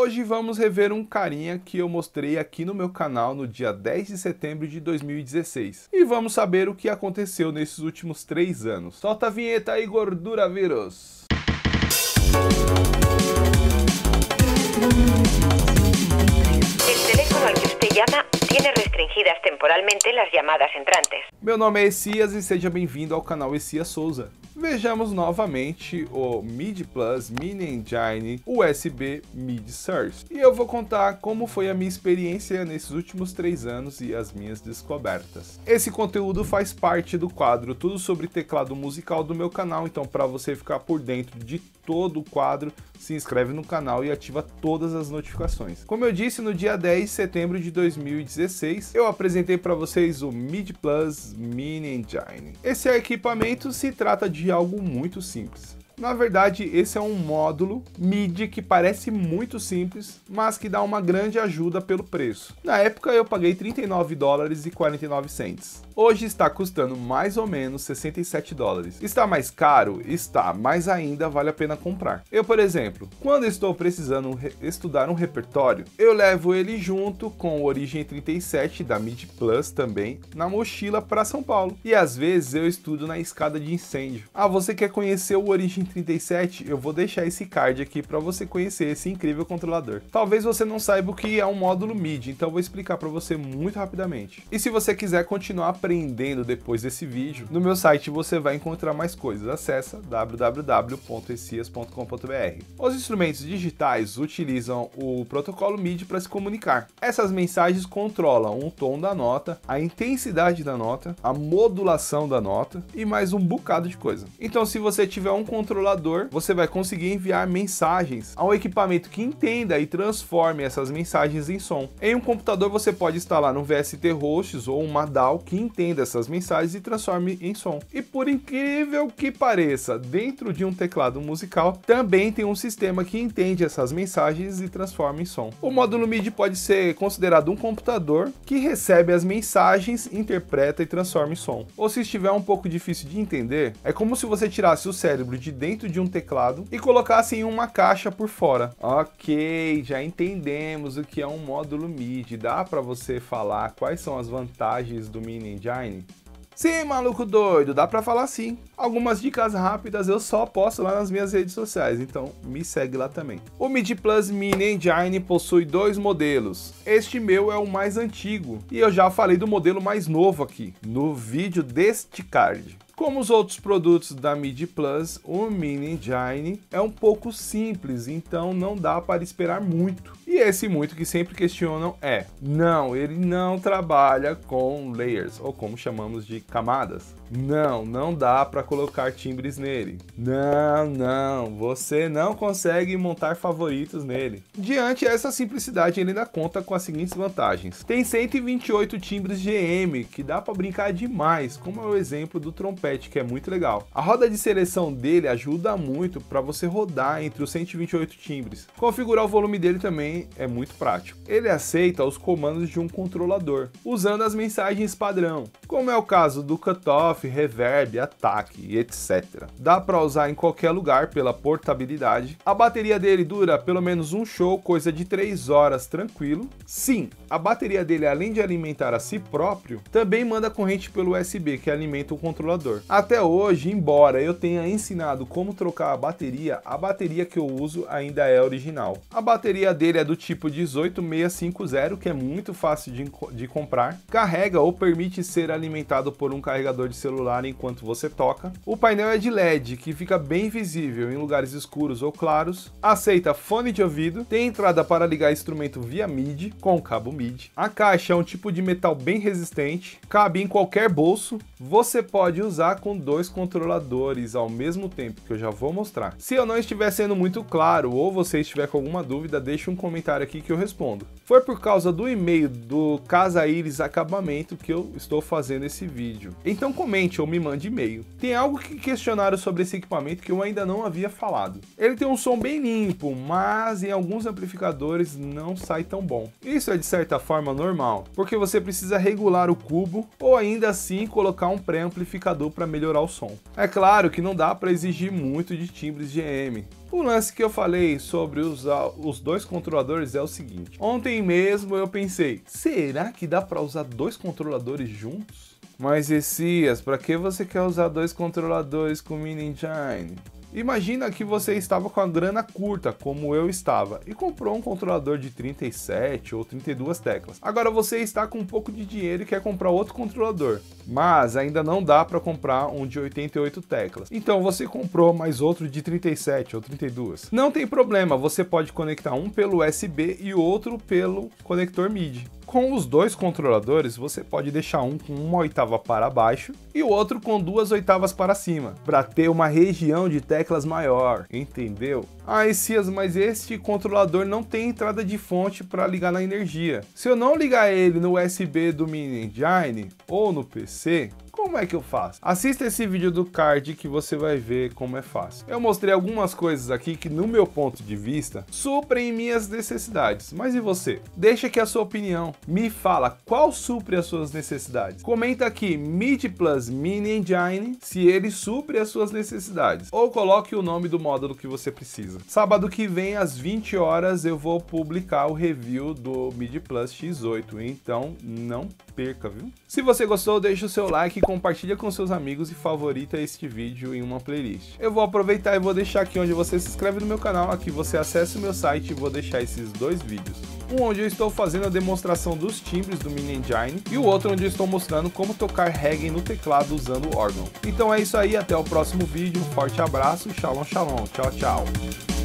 Hoje vamos rever um carinha que eu mostrei aqui no meu canal no dia 10 de setembro de 2016. E vamos saber o que aconteceu nesses últimos 3 anos. Solta a vinheta aí, gordura vírus! Meu nome é Essias e seja bem-vindo ao canal Essias Souza. Vejamos novamente o MIDI Plus Mini Engine USB MIDI Source. E eu vou contar como foi a minha experiência nesses últimos três anos e as minhas descobertas. Esse conteúdo faz parte do quadro Tudo sobre Teclado Musical do meu canal, então para você ficar por dentro de todo o quadro, se inscreve no canal e ativa todas as notificações. Como eu disse, no dia 10 de setembro de 2016, eu apresentei para vocês o MIDI Plus Mini Engine. Esse equipamento se trata de algo muito simples. Na verdade, esse é um módulo MIDI que parece muito simples, mas que dá uma grande ajuda pelo preço. Na época eu paguei 39 dólares e 49 cents. Hoje está custando mais ou menos 67 dólares. Está mais caro? Está, mas ainda vale a pena comprar. Eu, por exemplo, quando estou precisando estudar um repertório, eu levo ele junto com o Origem 37 da MIDI Plus também na mochila para São Paulo. E às vezes eu estudo na escada de incêndio. Ah, você quer conhecer o Origem 37, eu vou deixar esse card aqui para você conhecer esse incrível controlador. Talvez você não saiba o que é um módulo MIDI, então vou explicar para você muito rapidamente. E se você quiser continuar aprendendo depois desse vídeo, no meu site você vai encontrar mais coisas. Acesse www.ecias.com.br. Os instrumentos digitais utilizam o protocolo MIDI para se comunicar. Essas mensagens controlam o tom da nota, a intensidade da nota, a modulação da nota e mais um bocado de coisa. Então se você tiver um controle controlador, você vai conseguir enviar mensagens a um equipamento que entenda e transforme essas mensagens em som. Em um computador você pode instalar um VST Hosts ou uma DAW que entenda essas mensagens e transforme em som. E por incrível que pareça, dentro de um teclado musical também tem um sistema que entende essas mensagens e transforma em som. O módulo MIDI pode ser considerado um computador que recebe as mensagens, interpreta e transforma em som. Ou se estiver um pouco difícil de entender, é como se você tirasse o cérebro de dentro dentro de um teclado e colocassem uma caixa por fora. Ok, já entendemos o que é um módulo MIDI. Dá para você falar quais são as vantagens do Mini Engine? Sim, maluco doido, dá pra falar sim. Algumas dicas rápidas eu só posto lá nas minhas redes sociais, então me segue lá também. O MIDI Plus Mini Engine possui dois modelos. Este meu é o mais antigo e eu já falei do modelo mais novo aqui, no vídeo deste card. Como os outros produtos da MIDI Plus, o Mini Engine é um pouco simples, então não dá para esperar muito. E esse muito que sempre questionam é: não, ele não trabalha com layers, ou como chamamos de camadas. Não, não dá para colocar timbres nele. Não, não, você não consegue montar favoritos nele. Diante essa simplicidade, ele ainda conta com as seguintes vantagens. Tem 128 timbres GM, que dá para brincar demais, como é o exemplo do trompete, que é muito legal. A roda de seleção dele ajuda muito para você rodar entre os 128 timbres. Configurar o volume dele também é muito prático. Ele aceita os comandos de um controlador, usando as mensagens padrão, como é o caso do cutoff reverb, ataque etc. Dá para usar em qualquer lugar pela portabilidade. A bateria dele dura pelo menos um show, coisa de 3 horas tranquilo. Sim, a bateria dele além de alimentar a si próprio, também manda corrente pelo USB que alimenta o controlador. Até hoje, embora eu tenha ensinado como trocar a bateria, a bateria que eu uso ainda é original. A bateria dele é do tipo 18650, que é muito fácil de, de comprar. Carrega ou permite ser alimentado por um carregador de celular enquanto você toca. O painel é de LED, que fica bem visível em lugares escuros ou claros. Aceita fone de ouvido, tem entrada para ligar instrumento via MIDI, com cabo MIDI. A caixa é um tipo de metal bem resistente, cabe em qualquer bolso. Você pode usar com dois controladores ao mesmo tempo, que eu já vou mostrar. Se eu não estiver sendo muito claro ou você estiver com alguma dúvida, deixe um comentário aqui que eu respondo. Foi por causa do e-mail do Casa Iris Acabamento que eu estou fazendo esse vídeo. Então comente ou me mande e-mail. Tem algo que questionaram sobre esse equipamento que eu ainda não havia falado. Ele tem um som bem limpo, mas em alguns amplificadores não sai tão bom. Isso é de certa forma normal, porque você precisa regular o cubo ou ainda assim colocar um pré-amplificador para melhorar o som. É claro que não dá para exigir muito de timbres GM, o lance que eu falei sobre usar os dois controladores é o seguinte. Ontem mesmo eu pensei, será que dá para usar dois controladores juntos? Mas Essias, para que você quer usar dois controladores com Mini Engine? Imagina que você estava com a grana curta, como eu estava, e comprou um controlador de 37 ou 32 teclas. Agora você está com um pouco de dinheiro e quer comprar outro controlador, mas ainda não dá para comprar um de 88 teclas. Então você comprou mais outro de 37 ou 32. Não tem problema, você pode conectar um pelo USB e outro pelo conector MIDI. Com os dois controladores, você pode deixar um com uma oitava para baixo e o outro com duas oitavas para cima, para ter uma região de teclas maior, entendeu? Ah, Cias, mas este controlador não tem entrada de fonte para ligar na energia. Se eu não ligar ele no USB do Mini Engine ou no PC, como é que eu faço? Assista esse vídeo do card que você vai ver como é fácil. Eu mostrei algumas coisas aqui que, no meu ponto de vista, suprem minhas necessidades. Mas e você? Deixa aqui a sua opinião. Me fala qual supre as suas necessidades. Comenta aqui MIDI Plus Mini Engine se ele supre as suas necessidades. Ou coloque o nome do módulo que você precisa. Sábado que vem, às 20 horas, eu vou publicar o review do MIDI Plus X8. Então não perca, viu? Se você gostou, deixa o seu like compartilha com seus amigos e favorita este vídeo em uma playlist. Eu vou aproveitar e vou deixar aqui onde você se inscreve no meu canal, aqui você acessa o meu site e vou deixar esses dois vídeos. Um onde eu estou fazendo a demonstração dos timbres do Mini Engine e o outro onde eu estou mostrando como tocar reggae no teclado usando o órgão. Então é isso aí, até o próximo vídeo, um forte abraço, shalom shalom, tchau tchau.